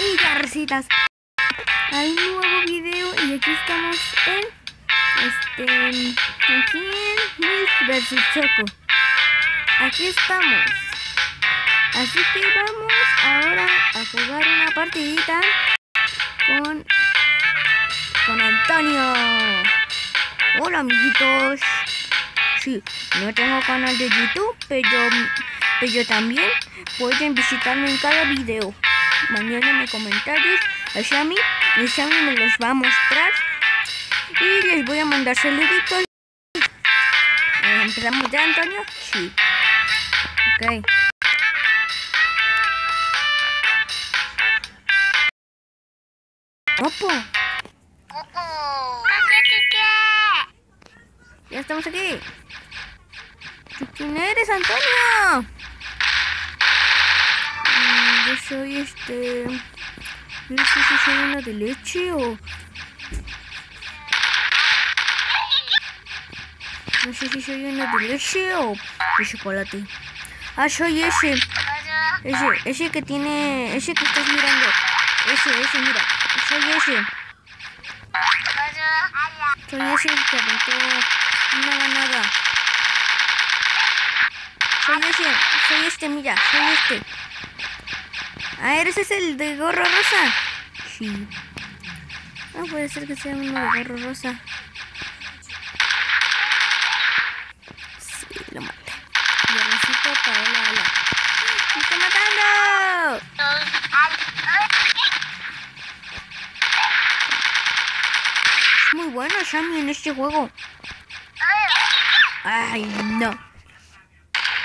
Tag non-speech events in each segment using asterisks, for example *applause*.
Y ya recitas. Hay un nuevo video y aquí estamos en este aquí en Milk vs Choco. Aquí estamos. Así que vamos ahora a jugar una partidita con con Antonio. Hola amiguitos. Sí, no tengo canal de YouTube, pero, pero también pueden visitarme en cada video. Los comentarios a Shami, y Shami me los va a mostrar y les voy a mandar saluditos. Eh, ¿Empezamos ya, Antonio? Sí. Ok. Opo. Ya estamos aquí. ¿Tú quién eres, Antonio? Soy este. No sé si soy una de leche o. No sé si soy una de leche o de chocolate. Ah, soy ese. Ese, ese que tiene. Ese que estás mirando. Ese, ese, mira. Soy ese. Soy ese que aventó una ganada. Soy ese, soy este, mira, soy este. Ah, ¿eres ese el de gorro rosa? Sí. No puede ser que sea uno de gorro rosa. Sí, lo el rosito para la ala. ¡Me está matando! Es muy bueno Shami en este juego. Ay, no.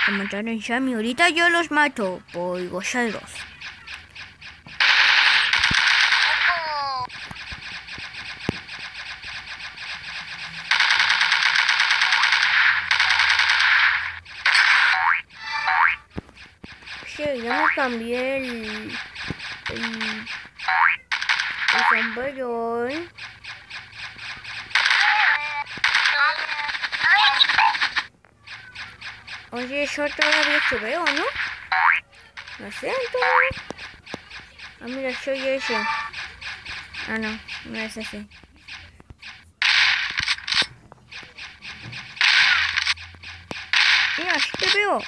Se mataron Shami. Ahorita yo los mato por gozados. Cambié el... El, sombrero. ¿eh? Oye, yo todavía te veo, ¿no? Lo siento. Ah, mira, soy ese. Ah, no, no es ese. Mira, sí te veo.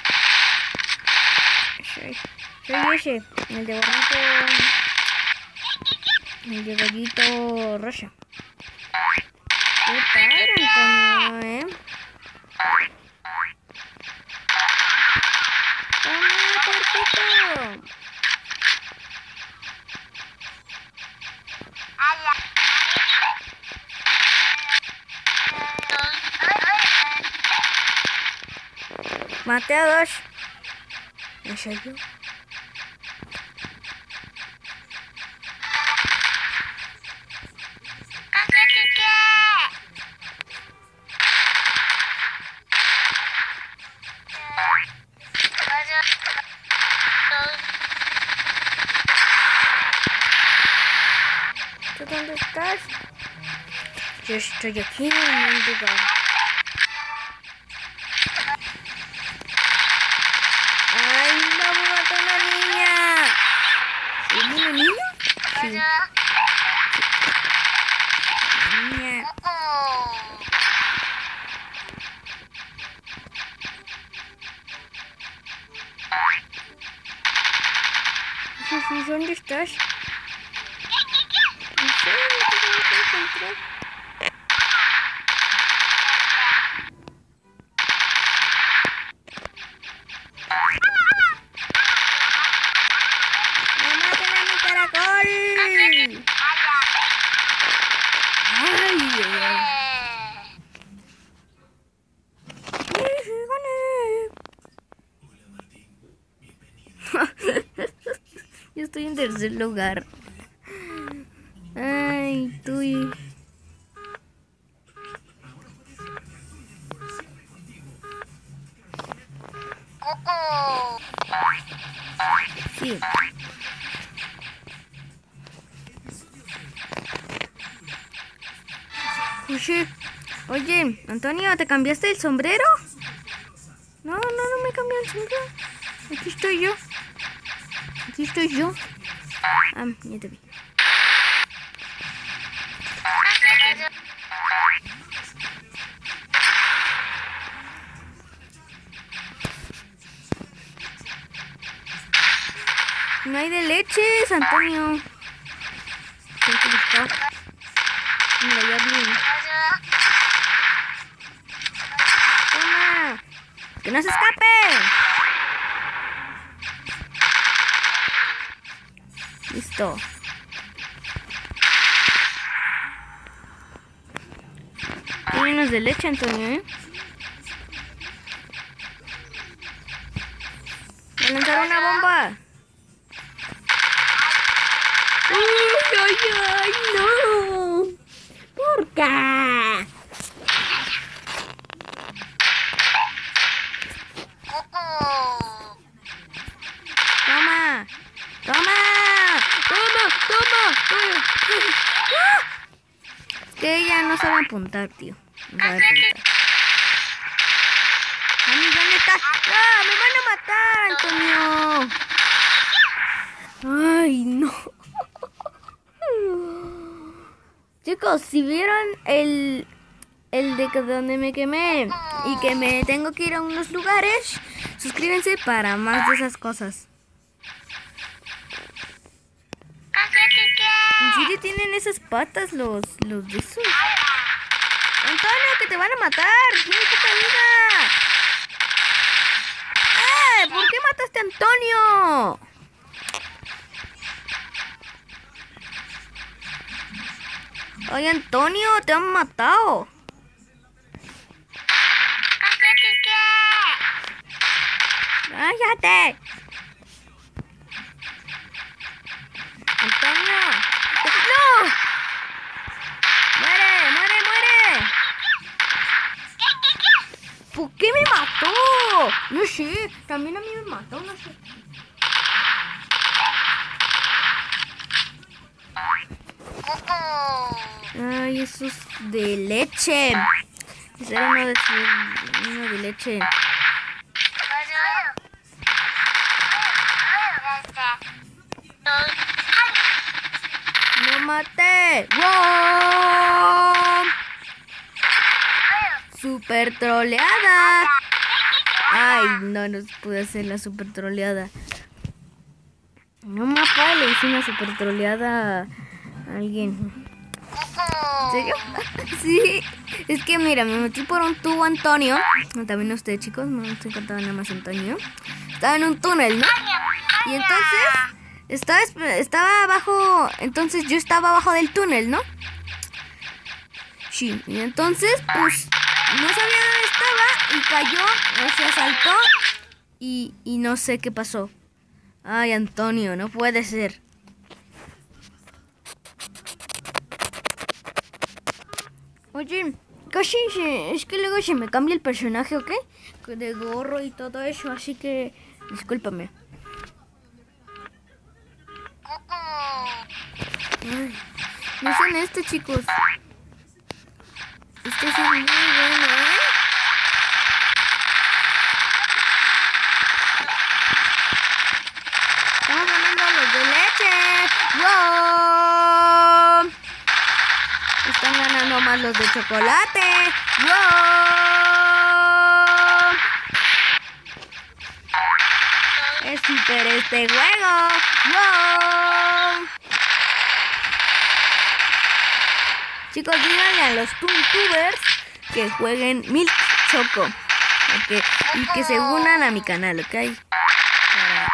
Soy, soy ese, el de gorrito. El de gorrito rosa. Qué padre, Antonio, ¿eh? ¡Toma! Maté a dos. ¿En serio? Yo estoy aquí en un lugar. ¡Ay, no me mató una niña! ¿Es una niña? Sí. Una niña. Jesús, ¿dónde estás? No sé, no te tengo que encontrar. ¡Me maten a mi caracol! ¡Ay, ay, ay! Sí, gané. Yo lugar. Ay, tú y... Sí. Oye, oye, Antonio, ¿te cambiaste el sombrero? No, no, no me cambié el sombrero. Aquí estoy yo. Aquí estoy yo. Ah, ya te vi. No hay de leches, Antonio. Toma. Que no se escape. Listo. Hay de leche, Antonio, ¿eh? Voy a lanzar una bomba. ¡Ay, ay, ay! ¡No! ¿Por qué? Toma. Toma. Toma, toma. toma. ¡Ah! Ella no sabe apuntar, tío. No sabe apuntar. Mami, ¿dónde estás? ¡Ah! ¡Me van a matar, Antonio! ¡Ay, no! *laughs* Chicos, si vieron el, el de donde me quemé y que me tengo que ir a unos lugares, suscríbanse para más de esas cosas. ¿En serio tienen esas patas los, los de esos? Antonio, que te van a matar. Tiene poca vida. ¡Eh! ¿Por qué mataste a Antonio? Oye, Antonio, te han matado. ¡Cállate! Antonio. ¡No! ¡Muere, muere, muere! ¿Por qué me sé, también a mí me mató, no sé. Ay, esos de leche. Ese era uno de, uno de leche. ¡No maté! ¡Wow! ¡Super troleada! Ay, no nos pude hacer la super troleada. No me le hice una super troleada a alguien. ¿En serio? *laughs* sí. Es que mira, me metí por un tubo Antonio. También usted, chicos, no estoy contando nada más Antonio. Estaba en un túnel, ¿no? Y entonces estaba, estaba abajo. Entonces yo estaba abajo del túnel, ¿no? Sí. Y entonces, pues, no sabía y cayó, o sea, saltó y, y no sé qué pasó. Ay, Antonio, no puede ser. Oye, casi se, es que luego se me cambia el personaje, ¿ok? De gorro y todo eso, así que discúlpame. Ay, no son este, chicos. Este es muy bueno, ¿eh? Estamos ganando los de leche. ¡Wow! Están de chocolate. ¡Wow! Es super este juego. ¡Wow! Chicos, díganle a los Tubers que jueguen Milk Choco. ok, Y que se unan a mi canal, ¿ok? Para-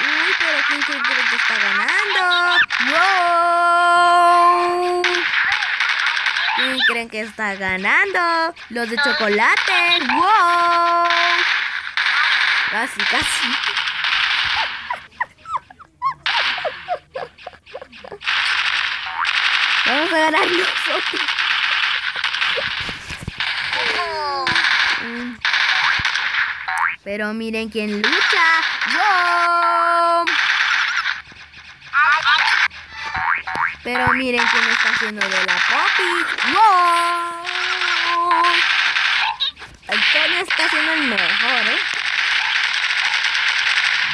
Uy, pero ¿quién cree que está ganando? ¡Wow! ¿Quién que está ganando? Los de chocolate. ¡Wow! Casi, casi. Vamos a ganar nosotros. Pero miren quién lucha. ¡Wow! Pero miren quién está haciendo de la popi. ¡Wow! Antonio está haciendo el mejor, ¿eh?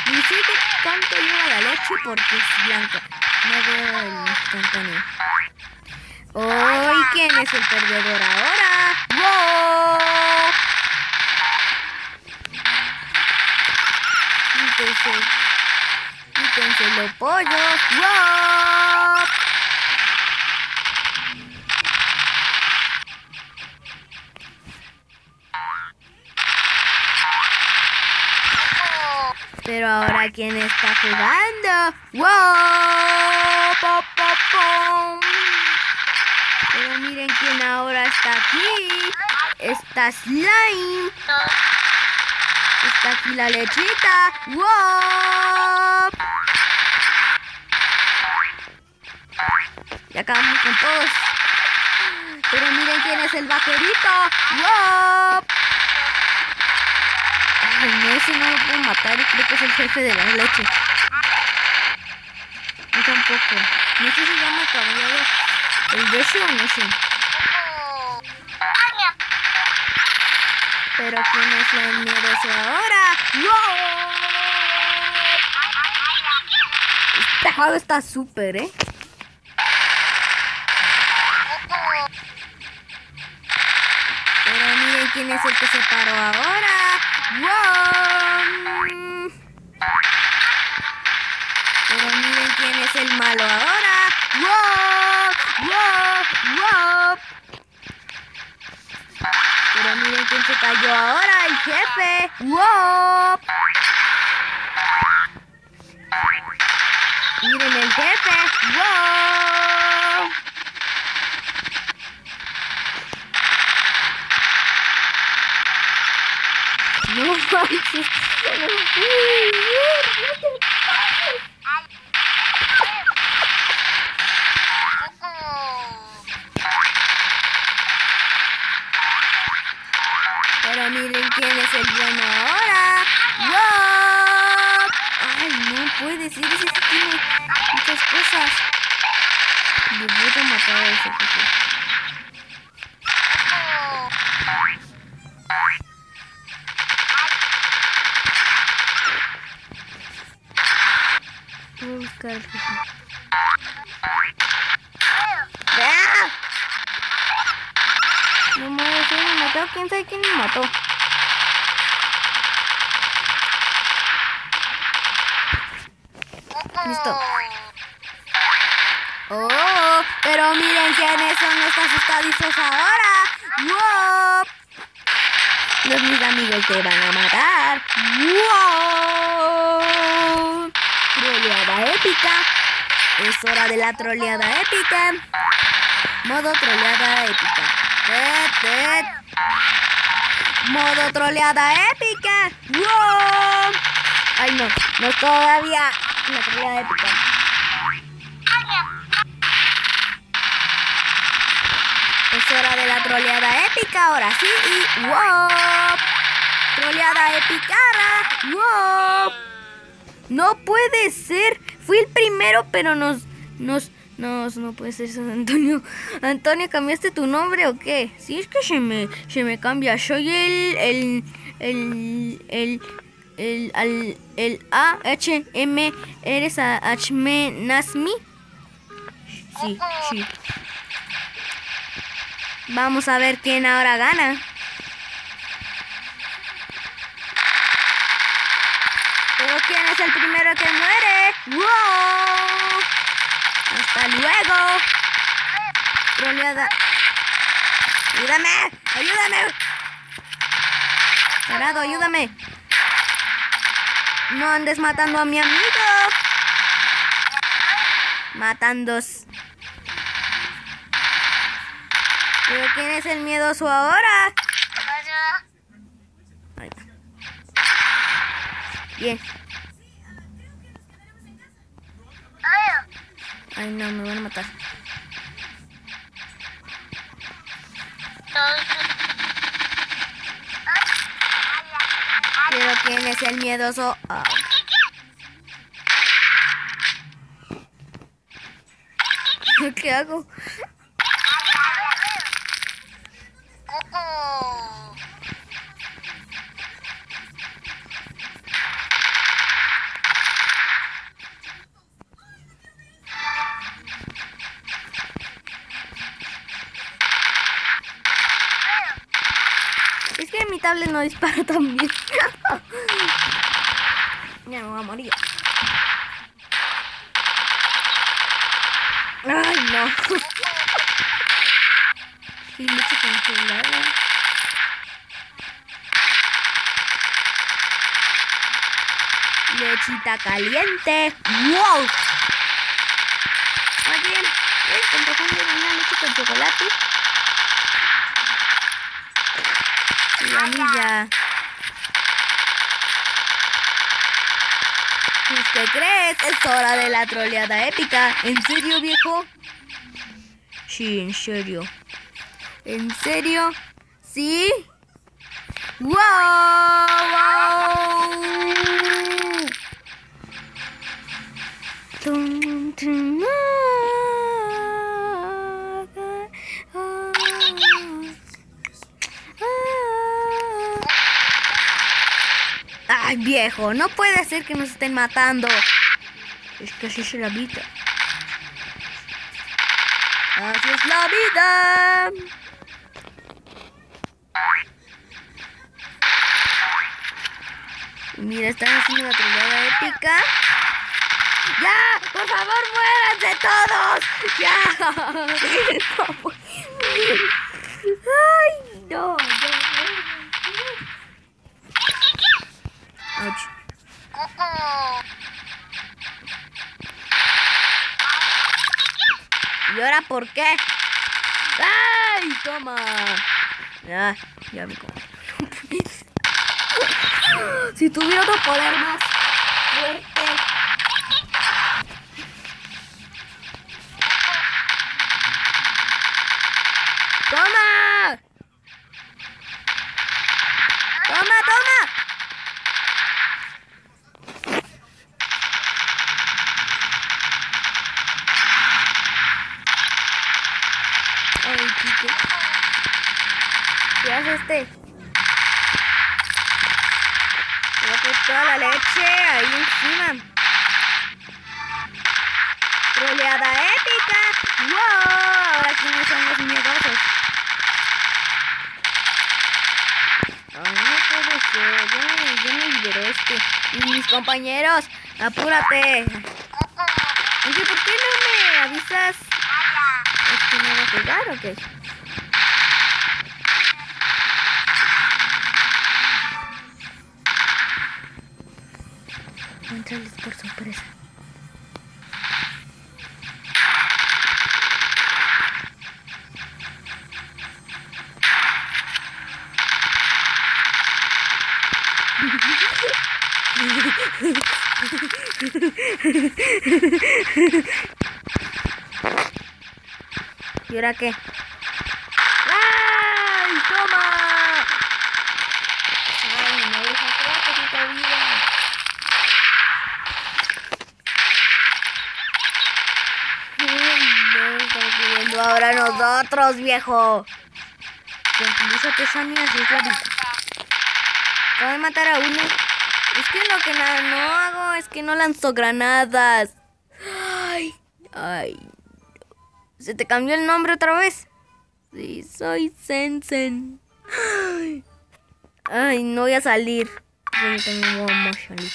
Dice que cuánto lleva la leche porque es blanca. No veo el instantáneo. ¡Uy! ¿Quién es el perdedor ahora? ¡Wow! Quítense. Quítense los pollos. ¡Wow! Pero ahora, ¿quién está jugando? ¡Wow! Pero miren quién ahora está aquí. Está Slime. Está aquí la lechita. ¡Wow! Ya acabamos con todos. Pero miren quién es el vaquerito. ¡Wow! No, ese no lo puedo matar y creo que es el jefe de la leche. Yo tampoco. No sé si me caballero el beso o no sé. Pero quién es el miedoso ahora. ¡No! Este juego está súper, ¿eh? Pero miren quién es el que se paró ahora. ¡Wow! Pero miren quién es el malo ahora. ¡Wow! ¡Wow! ¡Wow! Pero miren quién se cayó ahora, el jefe. ¡Wow! Pero miren quién es el bueno ahora. ¡Wow! Ay, no puede ser. Ese tiene muchas cosas. Le voy a matar a ese Jefe. ¡Ah! No me me mató. ¿Quién sabe quién me mató? Listo. Oh, pero miren quiénes son estos asustadizos ahora. ¡Wow! Los mis amigos te van a matar. ¡Wow! Épica. Es hora de la troleada épica. Modo troleada épica. Modo troleada épica. ¡Wow! Ay, no. No todavía. La troleada épica. Es hora de la troleada épica, ahora sí, y ¡wow! Troleada epicara, ¡wow! No puede ser, fui el primero, pero nos, nos, nos, no puede ser eso, Antonio. *laughs* Antonio, ¿cambiaste tu nombre o qué? Sí, es que se me, se me cambia, soy el, el, el, el, el, el, el A, H, M, ¿eres a Hme Nasmi? Sí, sí. Vamos a ver quién ahora gana. Pero quién es el primero que muere. ¡Wow! Hasta luego. Troleada. Ayúdame, ayúdame. Parado, ayúdame. No andes matando a mi amigo. Matandos. ¿Pero quién es el miedoso ahora? Bien. Ay, no, me van a matar. Pero quién es el miedoso. Ah. *laughs* ¿Qué hago? Tablet no dispara tan bien. *laughs* ya me voy a morir. Ay, no. sí, leche congelada. Lechita caliente. ¡Wow! Con razón de una leche con chocolate. Y a mí ya. ¿Qué crees? Es hora de la troleada épica. ¿En serio, viejo? Sí, en serio. ¿En serio? ¿Sí? ¡Wow! wow. Tum, tum, ah, ah, ah. Viejo, no puede ser que nos estén matando. Es que así es la vida. Así es la vida. Mira, están haciendo una troleada épica. ¡Ya! ¡Por favor, muéranse todos! ¡Ya! *laughs* No, pues. ¡Ay, no! no. Ouch. ¿Y ahora por qué? ¡Ay! ¡Toma! Ya, ya me si tuviera otro poder más fuerte. ¡Toma! ¡Toma, toma! Ay, chico. ¿Qué hace este? Voy a poner toda la leche ahí encima. Troleada épica. ¡Wow! Ahora quiénes son los miedosos. Ay, no puede ser. Ya, ya me liberó este. Y mis compañeros, apúrate. Oye, ¿por qué no me avisas? ¿Es que no va a jugar o qué? Entrarles por sorpresa. *laughs* ¿Y ahora qué? ¡Ay! ¡Toma! ¡Ay, me deja toda poquita vida! ¡Ay, no! Estamos viviendo ahora viejo. Tranquilízate, Sammy, así es la vida. De matar a uno. Es que lo que na- no hago es que no lanzo granadas. Ay, ay. ¿Se te cambió el nombre otra vez? Sí, soy Sensen. Ay, no voy a salir. Yo también voy.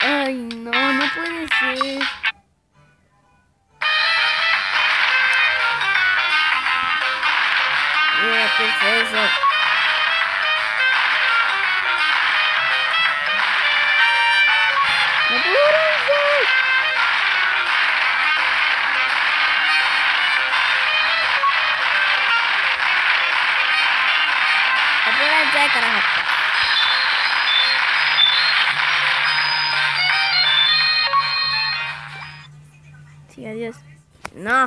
Ay, no, no puede ser. Mira, ¿qué es eso? ¡Apúrense! Apúrense, carajo. Sí, adiós. No.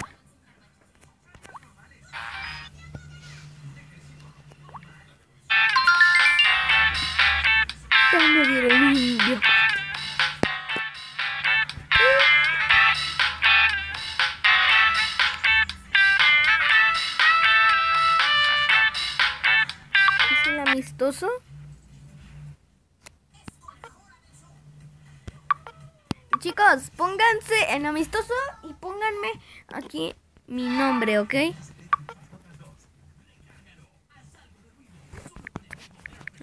chicos, pónganse en amistoso y pónganme aquí mi nombre, ¿ok?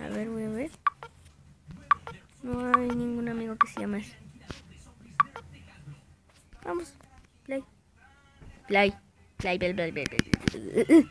A ver, voy a ver. No hay ningún amigo que se llame así. Vamos, play. Play. Play, play, play, play, play.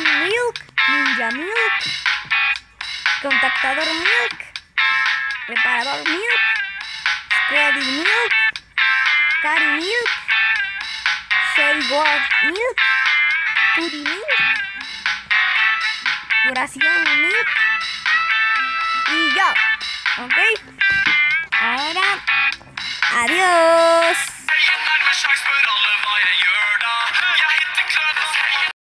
Milk, Ninja Milk, Contactador Milk, Reparador Milk, Scrady Milk, Cari Milk, Soy God Milk, Puri Milk, Curación Milk y yo. ¿Ok? Ahora, adiós.